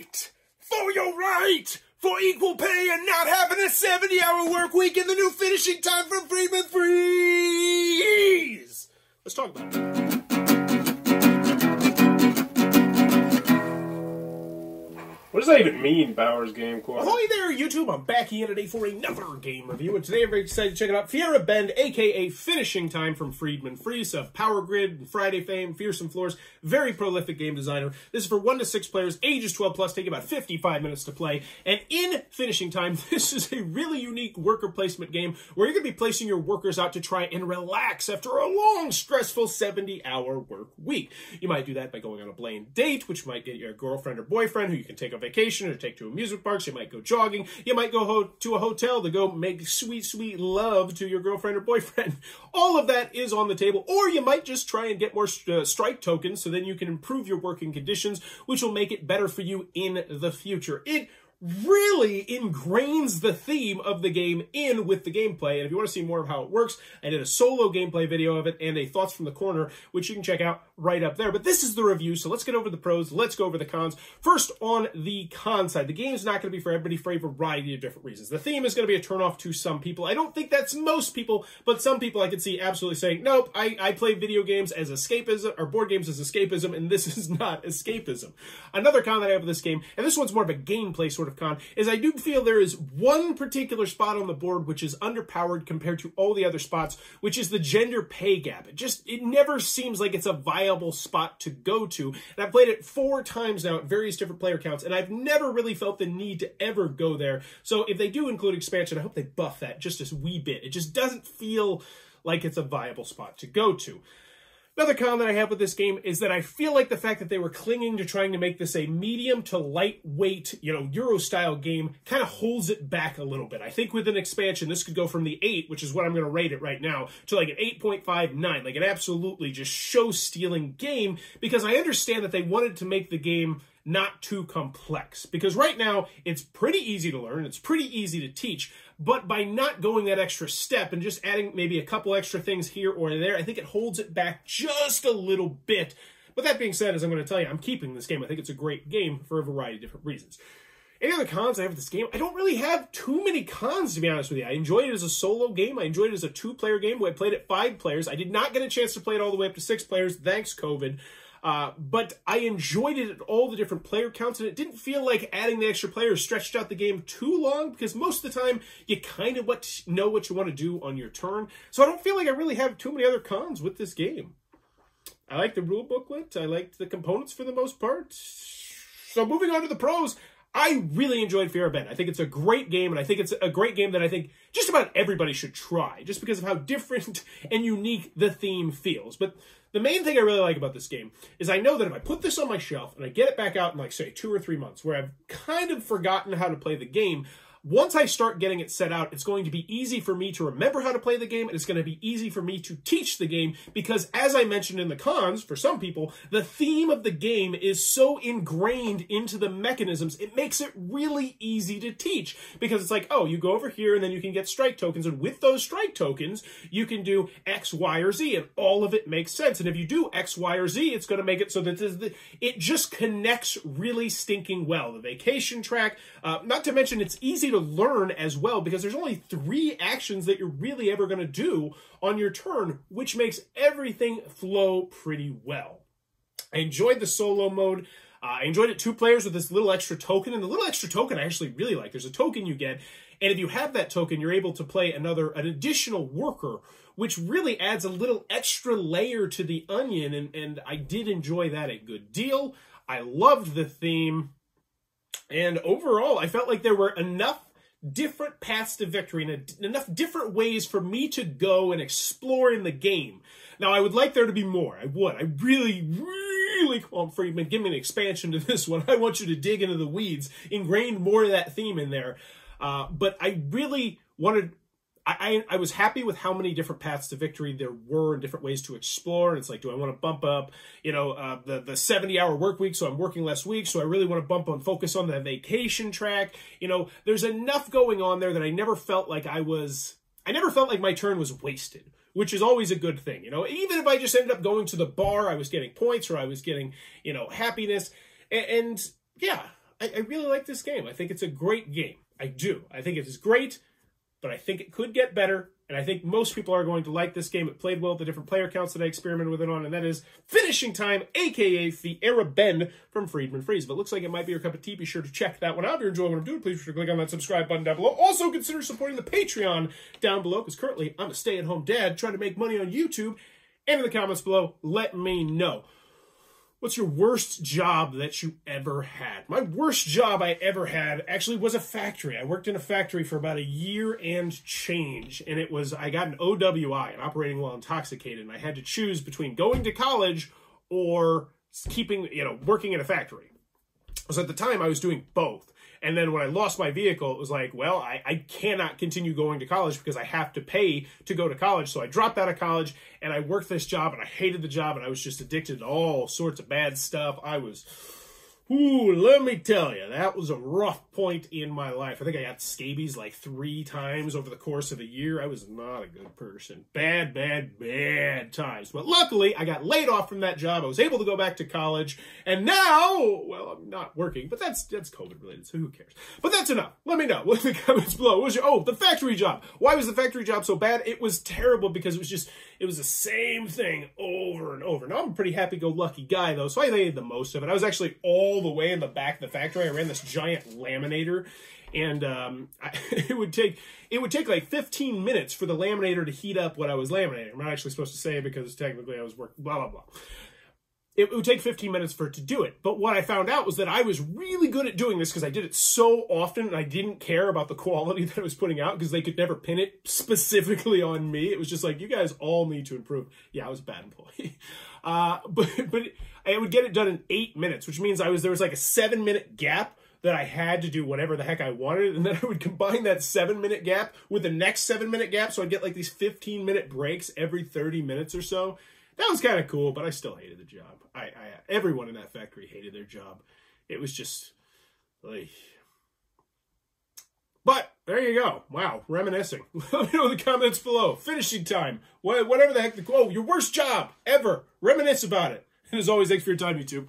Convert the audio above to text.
fight for your right for equal pay and not having a 70 hour work week and the new finishing time from Friedemann Friese. Let's talk about it. That even mean, Bower's Game Corner? Ahoy there, YouTube! I'm back here today for another game review, and today I'm very excited to check it out. Feierabend, aka Finishing Time from Friedemann Friese of Power Grid Friday fame, Fearsome Floors, very prolific game designer. This is for 1 to 6 players, ages 12 plus, take about 55 minutes to play. And in Finishing Time, this is a really unique worker placement game where you're going to be placing your workers out to try and relax after a long, stressful 70 hour work week. You might do that by going on a blind date, which might get your girlfriend or boyfriend who you can take a vacation or take to amusement parks. You might go jogging. You might go to a hotel to go make sweet, sweet love to your girlfriend or boyfriend. All of that is on the table. Or you might just try and get more uh, strike tokens so then you can improve your working conditions, which will make it better for you in the future. It really ingrains the theme of the game in with the gameplay. And if you want to see more of how it works, I did a solo gameplay video of it and a thoughts from the corner, which you can check out right up there. But this is the review, so let's get over the pros, let's go over the cons. First, on the con side, the game is not going to be for everybody for a variety of different reasons. The theme is going to be a turnoff to some people. I don't think that's most people, but some people I could see absolutely saying, nope, I, I play video games as escapism, or board games as escapism, and this is not escapism. Another con that I have with this game, and this one's more of a gameplay sort of of con is I do feel there is one particular spot on the board which is underpowered compared to all the other spots, which is the gender pay gap. It just, it never seems like it's a viable spot to go to. And I've played it four times now at various different player counts, and I've never really felt the need to ever go there. So if they do include expansion, I hope they buff that just a wee bit. It just doesn't feel like it's a viable spot to go to. Another con that I have with this game is that I feel like the fact that they were clinging to trying to make this a medium to lightweight, you know, Euro style game kind of holds it back a little bit. I think with an expansion, this could go from the 8, which is what I'm going to rate it right now, to like an 8.59, like an absolutely just show stealing game because I understand that they wanted to make the game not too complex. Because right now, it's pretty easy to learn, it's pretty easy to teach, but by not going that extra step and just adding maybe a couple extra things here or there, I think it holds it back just a little bit. But that being said, as I'm going to tell you, I'm keeping this game. I think it's a great game for a variety of different reasons. Any other cons I have with this game? I don't really have too many cons, to be honest with you. I enjoyed it as a solo game. I enjoyed it as a two-player game I played it five players. I did not get a chance to play it all the way up to six players, thanks COVID. Uh, but I enjoyed it at all the different player counts, and it didn't feel like adding the extra players stretched out the game too long because most of the time you kind of what know what you want to do on your turn. So I don't feel like I really have too many other cons with this game. I like the rule booklet. I liked the components for the most part. So moving on to the pros, I really enjoyed Feierabend. I think it's a great game, and I think it's a great game that I think just about everybody should try, just because of how different and unique the theme feels. But the main thing I really like about this game is I know that if I put this on my shelf and I get it back out in like say two or three months where I've kind of forgotten how to play the game, once I start getting it set out, it's going to be easy for me to remember how to play the game, and it's going to be easy for me to teach the game, because as I mentioned in the cons, for some people, the theme of the game is so ingrained into the mechanisms, it makes it really easy to teach, because it's like, oh, you go over here, and then you can get strike tokens, and with those strike tokens, you can do X, Y, or Z, and all of it makes sense, and if you do X, Y, or Z, it's going to make it so that it just connects really stinking well. The vacation track, uh, not to mention it's easy to learn as well because there's only three actions that you're really ever going to do on your turn, which makes everything flow pretty well. I enjoyed the solo mode. Uh, I enjoyed it two players with this little extra token, and the little extra token I actually really like. There's a token you get, and if you have that token, you're able to play another, an additional worker, which really adds a little extra layer to the onion, and, and I did enjoy that a good deal. I loved the theme. And overall, I felt like there were enough different paths to victory and enough different ways for me to go and explore in the game. Now, I would like there to be more. I would. I really, really, come on, Friedemann, give me an expansion to this one. I want you to dig into the weeds, ingrain more of that theme in there. Uh, but I really wanted I, I, was happy with how many different paths to victory there were and different ways to explore. It's like, do I want to bump up, you know, uh, the the seventy hour work week, so I'm working less weeks, so I really want to bump on focus on the vacation track. You know, there's enough going on there that I never felt like I was. I never felt like my turn was wasted, which is always a good thing. You know, even if I just ended up going to the bar, I was getting points or I was getting, you know, happiness, and, and yeah, I, I really like this game. I think it's a great game. I do. I think it is great, but I think it could get better. And I think most people are going to like this game. It played well at the different player counts that I experimented with it on, and that is Finishing Time, aka Feierabend from Friedemann Friese. If it looks like it might be your cup of tea, be sure to check that one out. If you're enjoying what I'm doing, please be sure to click on that subscribe button down below. Also, consider supporting the Patreon down below, because currently I'm a stay-at-home dad trying to make money on YouTube. And in the comments below, let me know. What's your worst job that you ever had? My worst job I ever had actually was a factory. I worked in a factory for about a year and change, and it was I got an OWI, an operating while intoxicated, and I had to choose between going to college or keeping, you know, working in a factory. So at the time I was doing both. And then when I lost my vehicle, it was like, well, I, I cannot continue going to college because I have to pay to go to college. So I dropped out of college and I worked this job and I hated the job and I was just addicted to all sorts of bad stuff. I was Ooh, let me tell you, that was a rough point in my life. I think I got scabies like three times over the course of a year. I was not a good person. Bad, bad, bad times. But luckily, I got laid off from that job. I was able to go back to college. And now, well, I'm not working, but that's that's COVID related, so who cares? But that's enough. Let me know. In the comments below. What was your, oh, the factory job. Why was the factory job so bad? It was terrible because it was just, it was the same thing over and over. Now, I'm a pretty happy-go-lucky guy, though, so I made the most of it. I was actually all the way in the back of the factory. I ran this giant laminator, and um, I, it would take it would take like 15 minutes for the laminator to heat up what I was laminating. I'm not actually supposed to say because technically I was working, blah, blah, blah. It would take 15 minutes for it to do it. But what I found out was that I was really good at doing this because I did it so often and I didn't care about the quality that I was putting out because they could never pin it specifically on me. It was just like, you guys all need to improve. Yeah, I was a bad employee. Uh, but, but I would get it done in eight minutes, which means I was, there was like a seven minute gap that I had to do whatever the heck I wanted. And then I would combine that seven minute gap with the next seven minute gap. So I'd get like these 15 minute breaks every 30 minutes or so. That was kind of cool, but I still hated the job. I, I everyone in that factory hated their job. It was just like but there you go. Wow, reminiscing. Let me know in the comments below. Finishing time. Whatever the heck the oh, your worst job ever. Reminisce about it. And as always, thanks for your time, YouTube.